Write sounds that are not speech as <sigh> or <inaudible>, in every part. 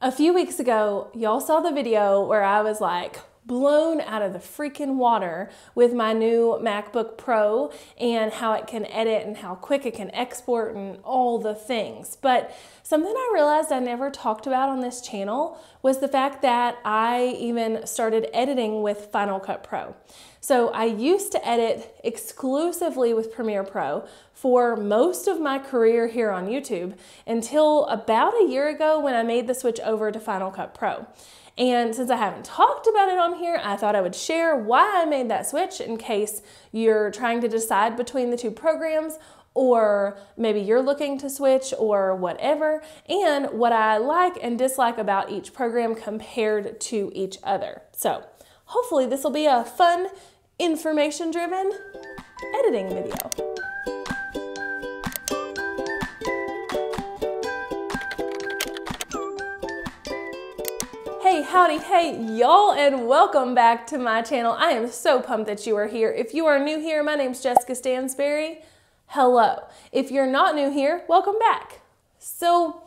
A few weeks ago, y'all saw the video where I was like, blown out of the freaking water with my new MacBook Pro and how it can edit and how quick it can export and all the things. But something I realized I never talked about on this channel was the fact that I even started editing with Final Cut Pro. So I used to edit exclusively with Premiere Pro for most of my career here on YouTube until about a year ago when I made the switch over to Final Cut Pro. And since I haven't talked about it on here, I thought I would share why I made that switch in case you're trying to decide between the two programs or maybe you're looking to switch or whatever, and what I like and dislike about each program compared to each other. So hopefully this will be a fun, information driven editing video. Howdy, hey, y'all, and welcome back to my channel. I am so pumped that you are here. If you are new here, my name's Jessica Stansberry. Hello. If you're not new here, welcome back. So,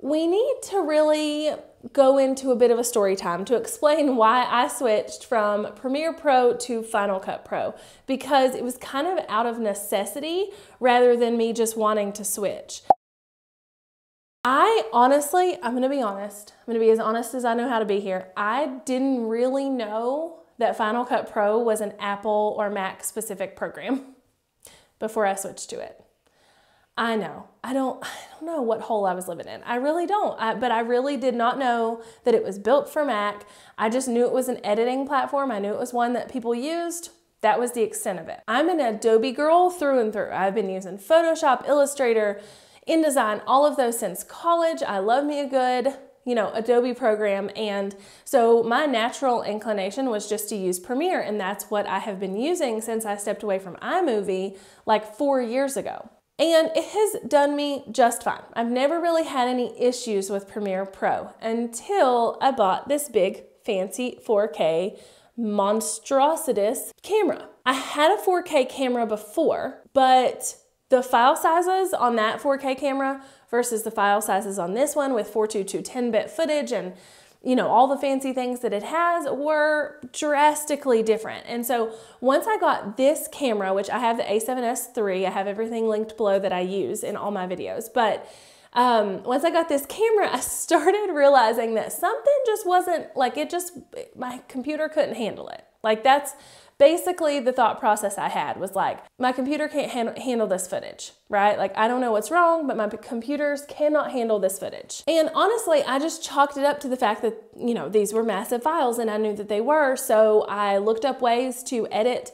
we need to really go into a bit of a story time to explain <laughs> why I switched from Premiere Pro to Final Cut Pro because it was kind of out of necessity rather than me just wanting to switch. I honestly, I'm gonna be honest, I'm gonna be as honest as I know how to be here. I didn't really know that Final Cut Pro was an Apple or Mac specific program before I switched to it. I know. I don't I don't know what hole I was living in. I really don't. I, but I really did not know that it was built for Mac. I just knew it was an editing platform. I knew it was one that people used. That was the extent of it. I'm an Adobe girl through and through. I've been using Photoshop, Illustrator, InDesign, all of those since college. I love me a good, you know, Adobe program. And so my natural inclination was just to use Premiere, and that's what I have been using since I stepped away from iMovie like four years ago. And it has done me just fine. I've never really had any issues with Premiere Pro until I bought this big fancy 4K monstrositus camera. I had a 4K camera before, but the file sizes on that 4K camera versus the file sizes on this one with 422 10-bit footage and you know, all the fancy things that it has were drastically different. And so once I got this camera, which I have the a7S III, I have everything linked below that I use in all my videos, but um, once I got this camera, I started realizing that something just wasn't like it just, my computer couldn't handle it. Like that's basically the thought process I had was like, my computer can't hand handle this footage, right? Like, I don't know what's wrong, but my computers cannot handle this footage. And honestly, I just chalked it up to the fact that, you know, these were massive files and I knew that they were. So I looked up ways to edit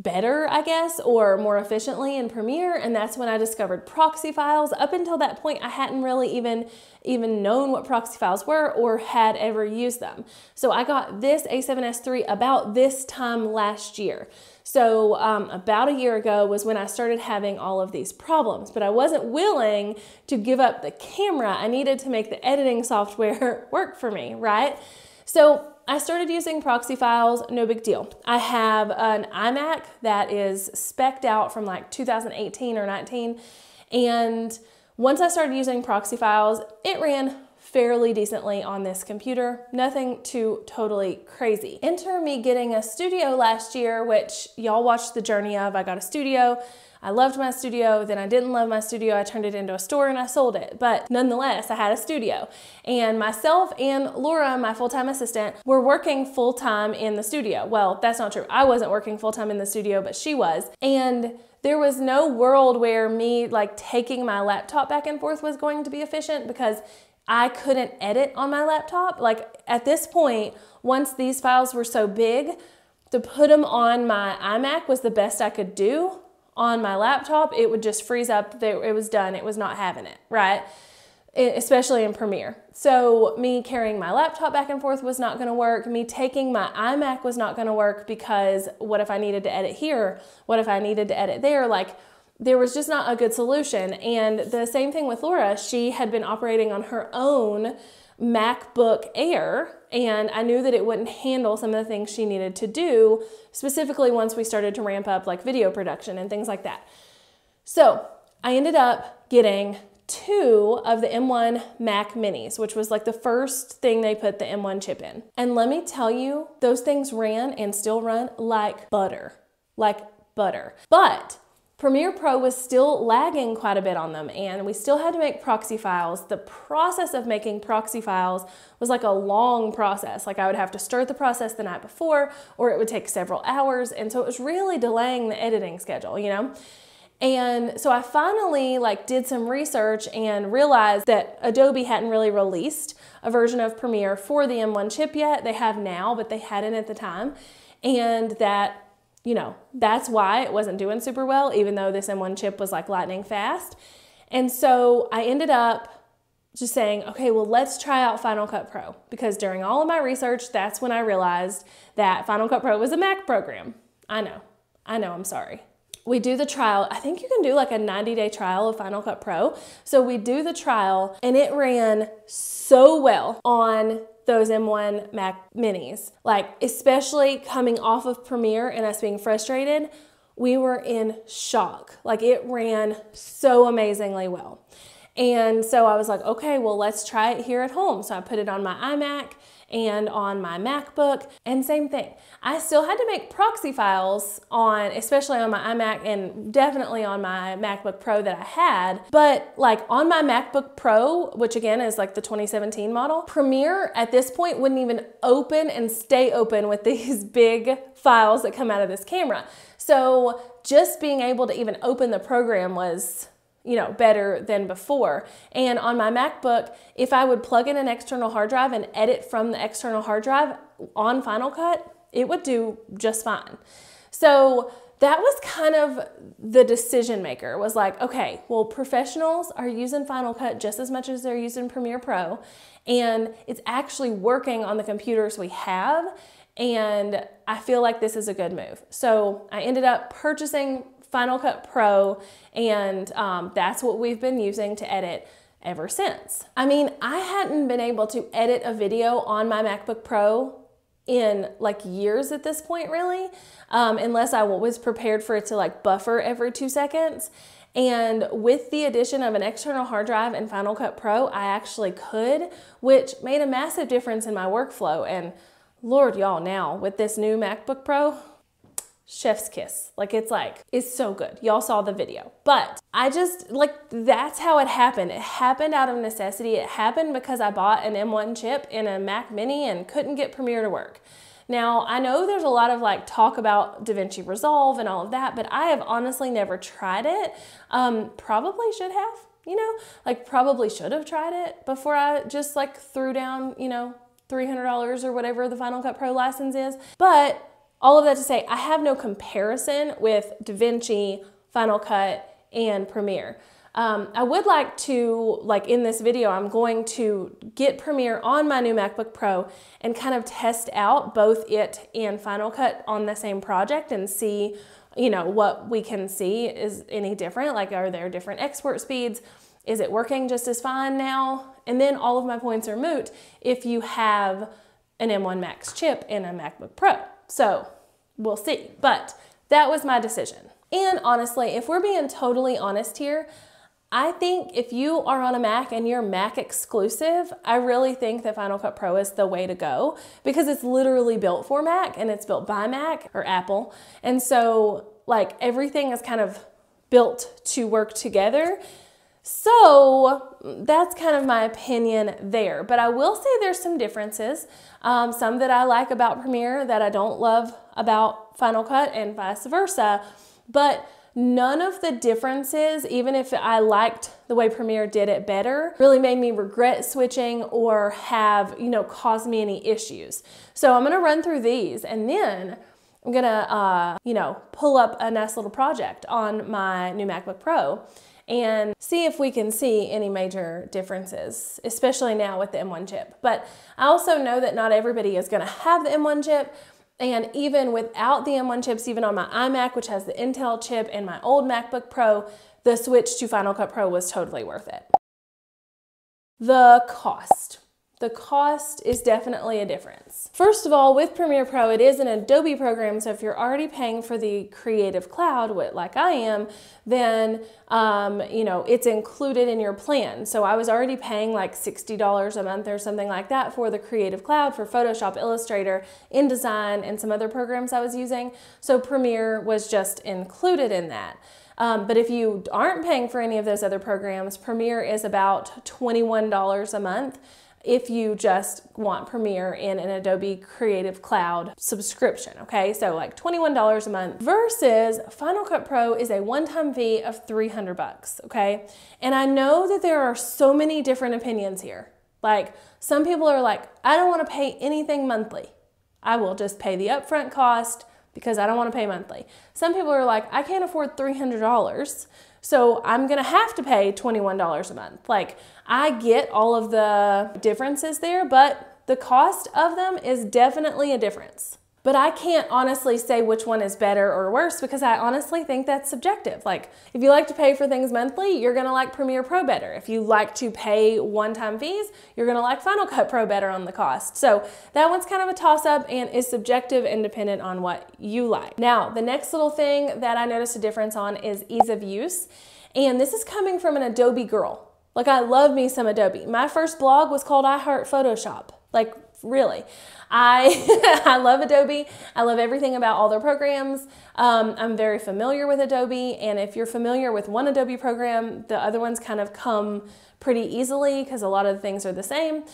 better, I guess, or more efficiently in Premiere, and that's when I discovered proxy files. Up until that point, I hadn't really even even known what proxy files were or had ever used them. So I got this A7S III about this time last year. So um, about a year ago was when I started having all of these problems, but I wasn't willing to give up the camera. I needed to make the editing software <laughs> work for me, right? So I started using proxy files, no big deal. I have an iMac that is specced out from like 2018 or 19. And once I started using proxy files, it ran fairly decently on this computer. Nothing too totally crazy. Enter me getting a studio last year, which y'all watched the journey of. I got a studio. I loved my studio, then I didn't love my studio. I turned it into a store and I sold it. But nonetheless, I had a studio. And myself and Laura, my full time assistant, were working full time in the studio. Well, that's not true. I wasn't working full time in the studio, but she was. And there was no world where me like taking my laptop back and forth was going to be efficient because I couldn't edit on my laptop. Like at this point, once these files were so big, to put them on my iMac was the best I could do on my laptop, it would just freeze up. It was done. It was not having it, right? especially in Premiere. So me carrying my laptop back and forth was not gonna work. Me taking my iMac was not gonna work because what if I needed to edit here? What if I needed to edit there? Like there was just not a good solution. And the same thing with Laura, she had been operating on her own MacBook Air, and I knew that it wouldn't handle some of the things she needed to do, specifically once we started to ramp up like video production and things like that. So I ended up getting two of the M1 Mac Minis, which was like the first thing they put the M1 chip in. And let me tell you, those things ran and still run like butter, like butter. But Premiere Pro was still lagging quite a bit on them and we still had to make proxy files. The process of making proxy files was like a long process. Like I would have to start the process the night before or it would take several hours. And so it was really delaying the editing schedule, you know? And so I finally like did some research and realized that Adobe hadn't really released a version of Premiere for the M1 chip yet. They have now, but they hadn't at the time. And that you know, that's why it wasn't doing super well, even though this M1 chip was like lightning fast. And so I ended up just saying, okay, well, let's try out Final Cut Pro because during all of my research, that's when I realized that Final Cut Pro was a Mac program. I know, I know, I'm sorry. We do the trial. I think you can do like a 90 day trial of Final Cut Pro. So we do the trial and it ran so well on those M1 Mac minis. Like, especially coming off of Premiere and us being frustrated, we were in shock. Like, it ran so amazingly well. And so I was like, okay, well, let's try it here at home. So I put it on my iMac and on my MacBook, and same thing. I still had to make proxy files on, especially on my iMac and definitely on my MacBook Pro that I had, but like on my MacBook Pro, which again is like the 2017 model, Premiere at this point wouldn't even open and stay open with <laughs> these big files that come out of this camera. So just being able to even open the program was you know, better than before. And on my MacBook, if I would plug in an external hard drive and edit from the external hard drive on Final Cut, it would do just fine. So that was kind of the decision maker was like, okay, well, professionals are using Final Cut just as much as they're using Premiere Pro, and it's actually working on the computers we have. And I feel like this is a good move. So I ended up purchasing Final Cut Pro, and um, that's what we've been using to edit ever since. I mean, I hadn't been able to edit a video on my MacBook Pro in like years at this point, really, um, unless I was prepared for it to like buffer every two seconds. And with the addition of an external hard drive and Final Cut Pro, I actually could, which made a massive difference in my workflow. And Lord, y'all, now with this new MacBook Pro, chef's kiss. Like it's like, it's so good. Y'all saw the video. But I just, like, that's how it happened. It happened out of necessity. It happened because I bought an M1 chip in a Mac Mini and couldn't get Premiere to work. Now, I know there's a lot of like talk about DaVinci Resolve and all of that, but I have honestly never tried it. Um, probably should have, you know, like probably should have tried it before I just like threw down, you know, $300 or whatever the Final Cut Pro license is. But all of that to say, I have no comparison with DaVinci, Final Cut, and Premiere. Um, I would like to, like in this video, I'm going to get Premiere on my new MacBook Pro and kind of test out both it and Final Cut on the same project and see, you know, what we can see is any different. Like, are there different export speeds? Is it working just as fine now? And then all of my points are moot if you have an M1 Max chip in a MacBook Pro. So we'll see. But that was my decision. And honestly, if we're being totally honest here, I think if you are on a Mac and you're Mac exclusive, I really think that Final Cut Pro is the way to go because it's literally built for Mac and it's built by Mac or Apple. And so, like, everything is kind of built to work together. So that's kind of my opinion there. But I will say there's some differences. Um, some that I like about Premiere that I don't love about Final Cut and vice versa. But none of the differences, even if I liked the way Premiere did it better, really made me regret switching or have, you know, caused me any issues. So I'm gonna run through these and then I'm gonna, uh, you know, pull up a nice little project on my new MacBook Pro and see if we can see any major differences, especially now with the M1 chip. But I also know that not everybody is gonna have the M1 chip, and even without the M1 chips, even on my iMac, which has the Intel chip, and my old MacBook Pro, the switch to Final Cut Pro was totally worth it. The cost. The cost is definitely a difference. First of all, with Premiere Pro, it is an Adobe program, so if you're already paying for the Creative Cloud, like I am, then um, you know it's included in your plan. So I was already paying like $60 a month or something like that for the Creative Cloud for Photoshop, Illustrator, InDesign, and some other programs I was using. So Premiere was just included in that. Um, but if you aren't paying for any of those other programs, Premiere is about $21 a month if you just want Premiere in an Adobe Creative Cloud subscription, okay? So like $21 a month versus Final Cut Pro is a one-time fee of 300 bucks, okay? And I know that there are so many different opinions here. Like some people are like, I don't wanna pay anything monthly. I will just pay the upfront cost because I don't wanna pay monthly. Some people are like, I can't afford $300. So I'm gonna have to pay $21 a month. Like I get all of the differences there, but the cost of them is definitely a difference. But I can't honestly say which one is better or worse because I honestly think that's subjective. Like, if you like to pay for things monthly, you're gonna like Premiere Pro better. If you like to pay one time fees, you're gonna like Final Cut Pro better on the cost. So, that one's kind of a toss up and is subjective and dependent on what you like. Now, the next little thing that I noticed a difference on is ease of use. And this is coming from an Adobe girl. Like, I love me some Adobe. My first blog was called I Heart Photoshop. Like, really. I, <laughs> I love Adobe. I love everything about all their programs. Um, I'm very familiar with Adobe, and if you're familiar with one Adobe program, the other ones kind of come pretty easily because a lot of the things are the same.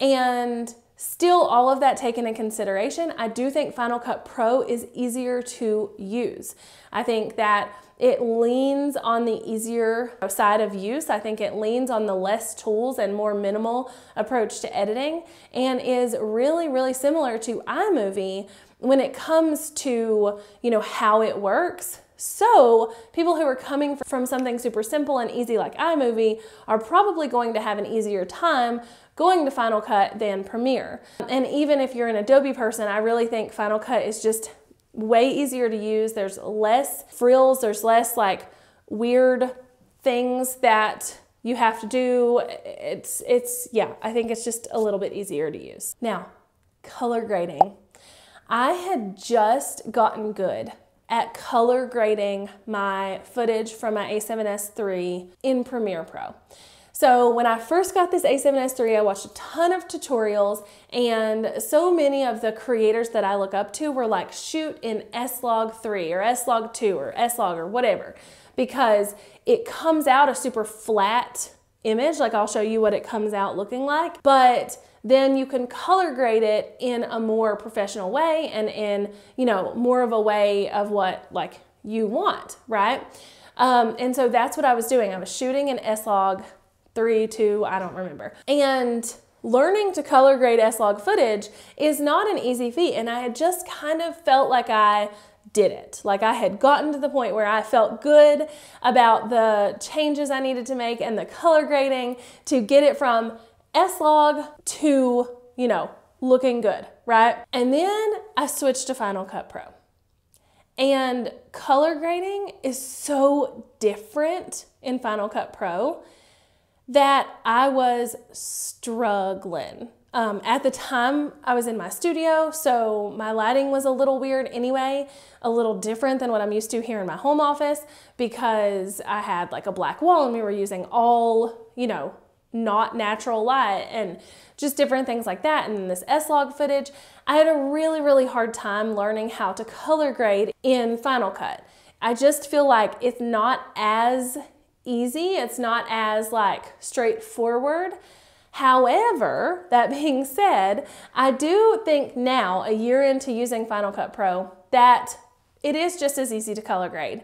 And Still, all of that taken in consideration, I do think Final Cut Pro is easier to use. I think that it leans on the easier side of use. I think it leans on the less tools and more minimal approach to editing and is really, really similar to iMovie when it comes to, you know, how it works. So people who are coming from something super simple and easy like iMovie are probably going to have an easier time going to Final Cut than Premiere. And even if you're an Adobe person, I really think Final Cut is just way easier to use. There's less frills, there's less like weird things that you have to do. It's, it's, yeah, I think it's just a little bit easier to use. Now, color grading. I had just gotten good at color grading my footage from my a7S III in Premiere Pro. So when I first got this a7S III, I watched a ton of tutorials and so many of the creators that I look up to were like, shoot in S-Log3 or S-Log2 or S-Log or whatever, because it comes out a super flat image. Like I'll show you what it comes out looking like, but then you can color grade it in a more professional way and in, you know, more of a way of what like you want, right? Um, and so that's what I was doing. I was shooting in S-Log three, two, I don't remember. And learning to color grade S-Log footage is not an easy feat. And I had just kind of felt like I did it. Like I had gotten to the point where I felt good about the changes I needed to make and the color grading to get it from S-Log to, you know, looking good, right? And then I switched to Final Cut Pro. And color grading is so different in Final Cut Pro that I was struggling. Um, at the time, I was in my studio, so my lighting was a little weird anyway, a little different than what I'm used to here in my home office because I had like a black wall and we were using all, you know, not natural light and just different things like that. And this S-Log footage, I had a really, really hard time learning how to color grade in Final Cut. I just feel like it's not as easy. It's not as like straightforward. However, that <laughs> being said, I do think now, a year into using Final Cut Pro, that it is just as easy to color grade.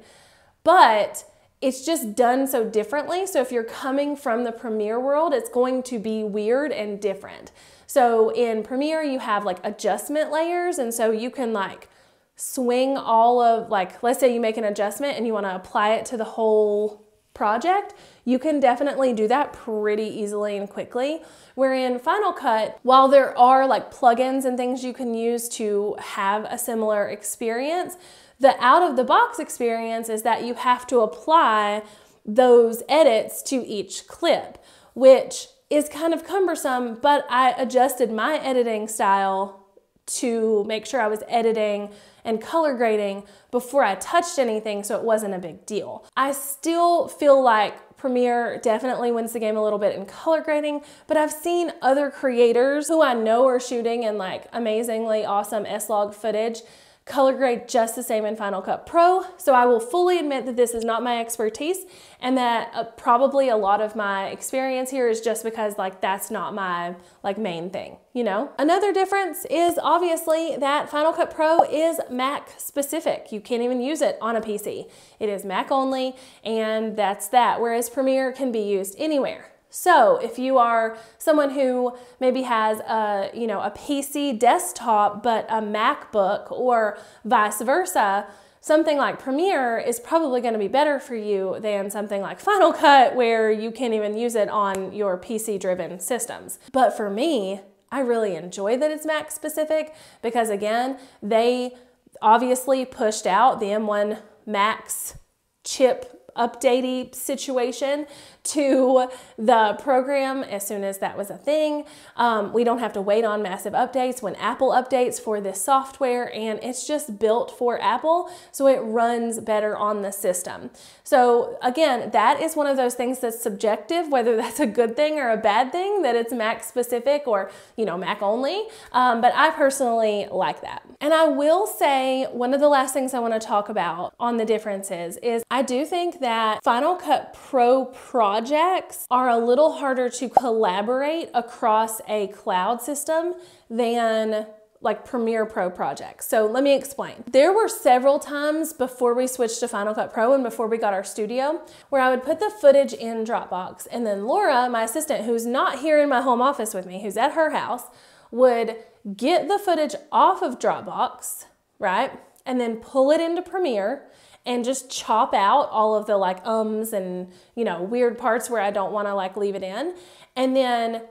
But it's just done so differently. So if you're coming from the Premiere world, it's going to be weird and different. So in Premiere, you have like adjustment layers. And so you can like swing all of like, let's say you make an adjustment and you wanna apply it to the whole project, you can definitely do that pretty easily and quickly. Where in Final Cut, while there are like plugins and things you can use to have a similar experience, the out of the box experience is that you have to apply those edits to each clip, which is kind of cumbersome, but I adjusted my editing style to make sure I was editing and color grading before I touched anything so it wasn't a big deal. I still feel like Premiere definitely wins the game a little bit in color grading, but I've seen other creators who I know are shooting in like amazingly awesome S-Log footage color grade just the same in Final Cut Pro. So I will fully admit that this is not my expertise and that uh, probably a lot of my experience here is just because like that's not my like main thing, you know? Another difference is obviously that Final Cut Pro is Mac specific. You can't even use it on a PC. It is Mac only and that's that. Whereas Premiere can be used anywhere. So if you are someone who maybe has a, you know, a PC desktop but a MacBook or vice versa, something like Premiere is probably going to be better for you than something like Final Cut where you can't even use it on your PC driven systems. But for me, I really enjoy that it's Mac specific because again, they obviously pushed out the M1 Max chip updatey situation to the program as soon as that was a thing. Um, we don't have to wait on massive updates when Apple updates for this software and it's just built for Apple so it runs better on the system. So again, that is one of those things that's subjective, whether <laughs> that's a good thing or a bad thing, that it's Mac specific or, you know, Mac only. Um, but I personally like that. And I will say one of the last things I want to talk about on the differences is I do think that Final Cut Pro Pro projects are a little harder to collaborate across a cloud system than like Premiere Pro projects. So let me explain. There were several times before we switched to Final Cut Pro and before we got our studio where I would put the footage in Dropbox and then Laura, my assistant, who's not here in my home office with me, who's at her house, would get the footage off of Dropbox, right? And then pull it into Premiere and just chop out all of the like ums and, you know, weird parts where I don't want to like leave it in. And then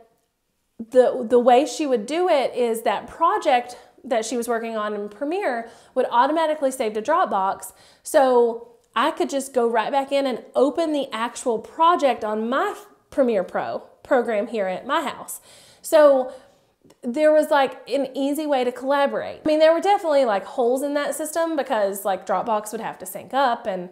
the the way she would do it is that project that she was working on in Premiere would automatically save to Dropbox. So I could just go right back in and open the actual project on my Premiere Pro program here at my house. So there was like an easy way to collaborate. I mean, there were definitely like holes in that system because like Dropbox would have to sync up and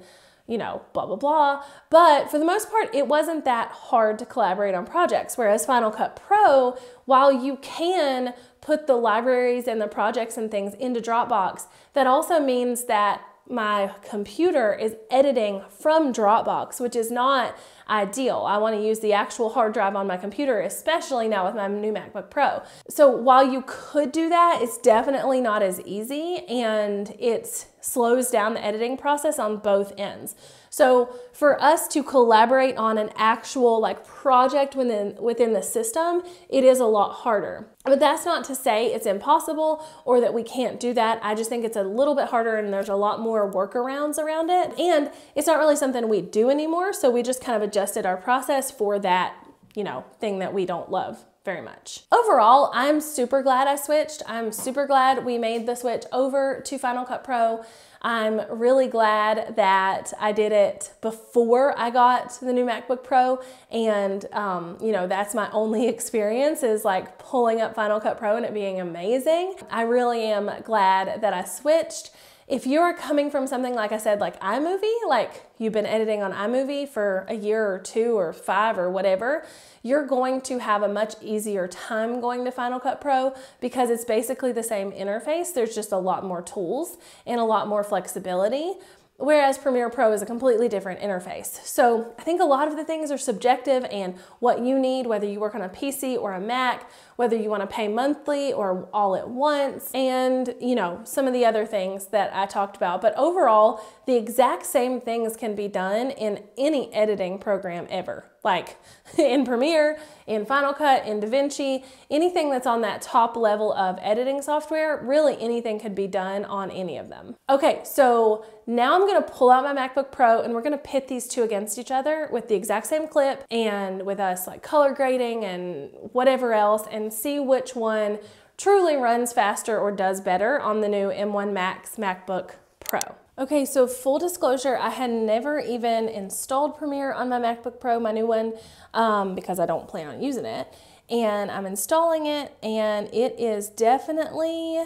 you know, blah, blah, blah. But for the most part, it wasn't that hard to collaborate on projects. Whereas Final Cut Pro, while you can put the libraries and the projects and things into Dropbox, that also means that my computer is editing from Dropbox, which is not ideal. I want to use the actual hard drive on my computer, especially now with my new MacBook Pro. So while you could do that, it's definitely not as easy and it slows down the editing process on both ends. So for us to collaborate on an actual like project within within the system, it is a lot harder. But that's not to say it's impossible or that we can't do that. I just think it's a little bit harder and there's a lot more workarounds around it. And it's not really something we do anymore, so we just kind of adjusted our process for that, you know, thing that we don't love very much. Overall, I'm super glad I switched. I'm super glad we made the switch over to Final Cut Pro. I'm really glad that I did it before I got the new MacBook Pro. And, um, you know, that's my only <laughs> experience is like pulling up Final Cut Pro and it being amazing. I really am glad that I switched. If you're coming from something like I said, like iMovie, like you've been editing on iMovie for a year or two or five or whatever, you're going to have a much easier time going to Final Cut Pro because it's basically the same interface. There's just a lot more tools and a lot more flexibility. Whereas Premiere Pro is a completely different interface. So I think a lot of the things are subjective and what you need, whether you work on a PC or a Mac, whether you want to pay monthly or all at once, and you know, some of the other things that I talked about. But overall, the exact same things can be done in any editing program ever. Like <laughs> in Premiere, in Final Cut, in DaVinci, anything that's on that top level of editing software, really anything could be done on any of them. Okay, so now I'm gonna pull out my MacBook Pro and we're gonna pit these two against each other with the exact same clip and with us like color grading and whatever else and see which one truly runs faster or does better on the new M1 Max MacBook Pro. Okay, so full disclosure, I had never even installed Premiere on my MacBook Pro, my new one, um, because I don't plan on using it. And I'm installing it, and it is definitely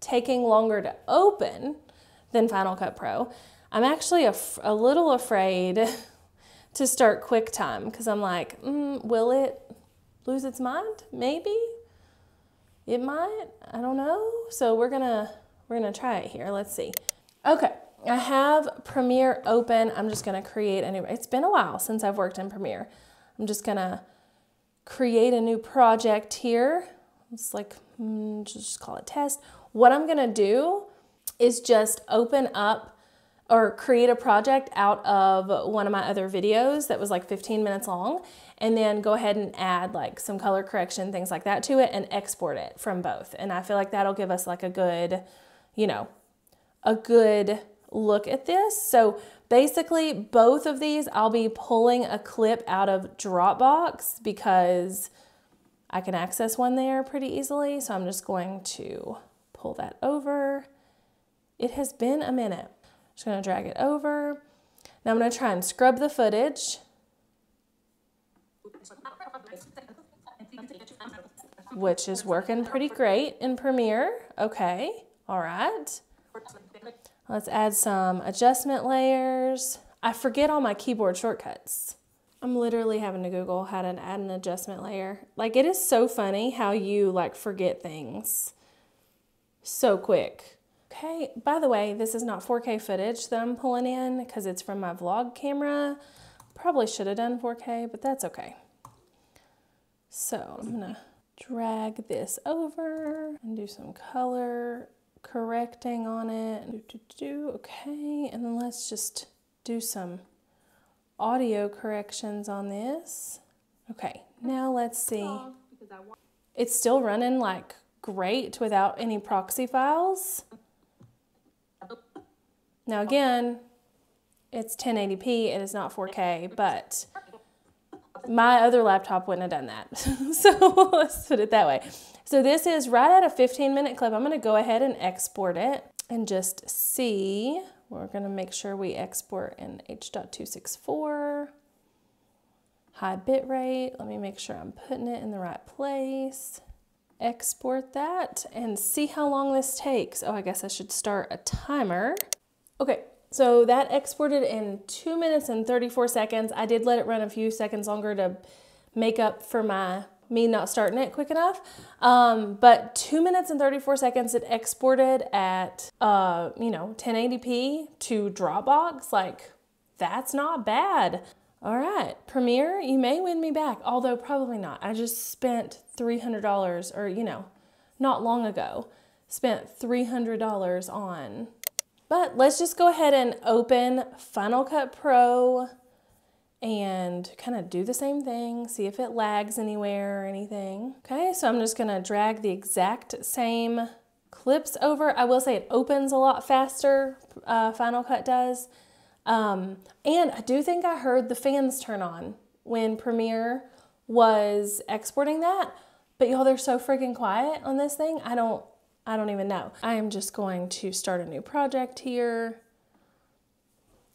taking longer to open than Final Cut Pro. I'm actually a, a little afraid <laughs> to start QuickTime because I'm like, mm, will it lose its mind? Maybe it might. I don't know. So we're gonna we're gonna try it here. Let's see. Okay, I have Premiere open. I'm just gonna create a new. It's been a while since I've worked in Premiere. I'm just gonna create a new project here. It's like mm, just call it test. What I'm gonna do is just open up or create a project out of one of my other videos that was like 15 minutes long and then go ahead and add like some color correction, things like that to it and export it from both. And I feel like that'll give us like a good, you know, a good look at this. So basically both of these, I'll be pulling a clip out of Dropbox because I can access one there pretty easily. So I'm just going to pull that over. It has been a minute. I'm Just gonna drag it over. Now I'm gonna try and scrub the footage. Which is working pretty great in Premiere. Okay, all right. Let's add some adjustment layers. I forget all my keyboard shortcuts. I'm literally having to Google how to add an adjustment layer. Like it is so funny how you like forget things so quick. Okay, by the way, this is not 4K footage that I'm pulling in because it's from my vlog camera. Probably should have done 4K, but that's okay. So I'm gonna drag this over and do some color correcting on it. Do, do, do, okay, and then let's just do some audio corrections on this. Okay, now let's see. It's still running like great without any proxy files. Now again, it's 1080p, it is not 4K, but my other laptop wouldn't have done that. <laughs> so <laughs> let's put it that way. So this is right at a 15 minute clip. I'm gonna go ahead and export it and just see. We're gonna make sure we export in H.264. High bit rate. Let me make sure I'm putting it in the right place. Export that and see how long this takes. Oh, I guess I should start a timer. Okay, so that exported in two minutes and 34 seconds. I did let it run a few seconds longer to make up for my me not starting it quick enough. Um, but two minutes and 34 seconds, it exported at, uh, you know, 1080p to Dropbox. Like, that's not bad. All right, Premiere, you may win me back, although probably not. I just spent $300 or, you know, not long ago, spent $300 on but let's just go ahead and open Final Cut Pro and kind of do the same thing, see if it lags anywhere or anything. Okay, so I'm just gonna drag the exact same clips over. I will say it opens a lot faster, uh, Final Cut does. Um, and I do think I heard the fans turn on when Premiere was exporting that, but y'all, they're so freaking quiet on this thing. I don't, I don't even know. I am just going to start a new project here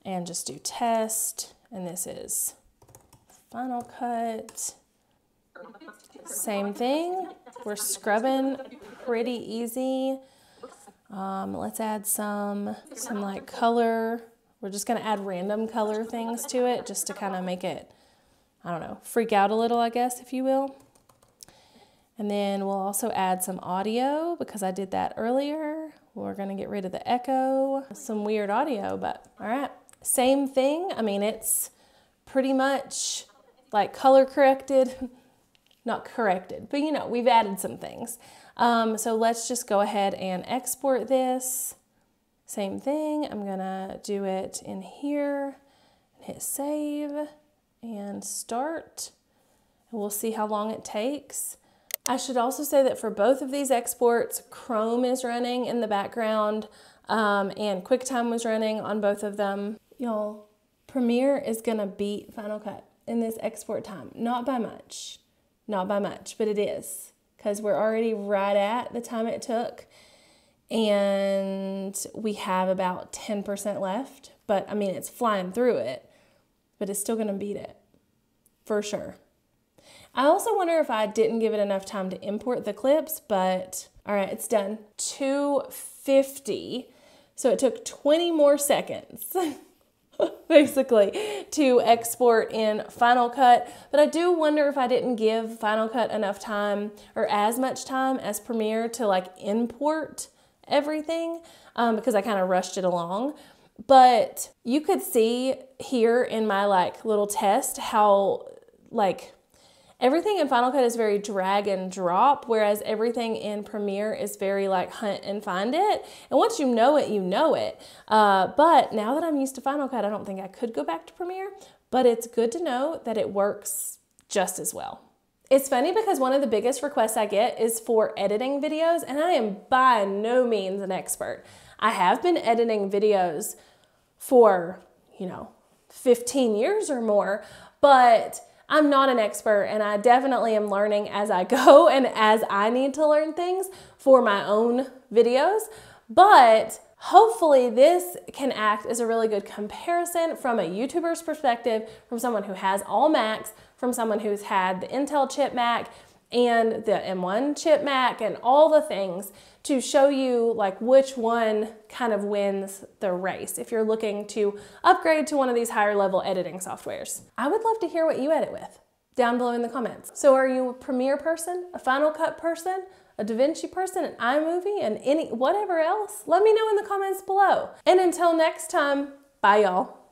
and just do test. And this is Final Cut. Same thing. We're scrubbing pretty easy. Um, let's add some, some like color. We're just gonna add random color things to it just to kind of make it, I don't know, freak out a little, I guess, if you will. And then we'll also add some audio because I did that earlier. We're gonna get rid of the echo, some weird audio, but all right. Same thing, I mean, it's pretty much like color corrected, <laughs> not corrected, but you know, we've added some things. Um, so let's just go ahead and export this. Same thing, I'm gonna do it in here, and hit save and start. And we'll see how long it takes. I should also say that for both of these exports, Chrome is running in the background um, and QuickTime was running on both of them. Y'all, Premiere is gonna beat Final Cut in this export time. Not by much, not by much, but it is because we're already right at the time it took. and we have about 10% left. But I mean, it's flying through it, but it's still gonna beat it for sure. I also wonder if I didn't give it enough time to import the clips, but all right, it's done. 250. So it took 20 more seconds. <laughs> <laughs> basically to export in Final Cut. But I do wonder if I didn't give Final Cut enough time or as much time as Premiere to like import everything um, because I kind of rushed it along. But you could see here in my like little test how like everything in Final Cut is very drag and drop, whereas everything in Premiere is very like hunt and find it. And once you know it, you know it. Uh, but now that I'm used to Final Cut, I don't think I could go back to Premiere, but it's good to know that it works just as well. It's funny because one of the biggest requests I get is for editing videos, and I am by no means an expert. I have been editing videos for, you know, 15 years or more, but I'm not an expert and I definitely am learning as I <laughs> go and as I need to learn things for my own videos. But hopefully this can act as a really good comparison from a YouTuber's perspective, from someone who has all Macs, from someone who's had the Intel chip Mac and the M1 chip Mac and all the things to show you like which one kind of wins the race if you're looking to upgrade to one of these higher level editing softwares. I would love to hear what you edit with down below in the comments. So are you a Premiere person, a Final Cut person, a DaVinci person, an iMovie, and any whatever else? Let me know in the comments below. And until next time, bye y'all.